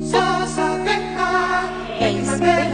Sos apeka, eizbera.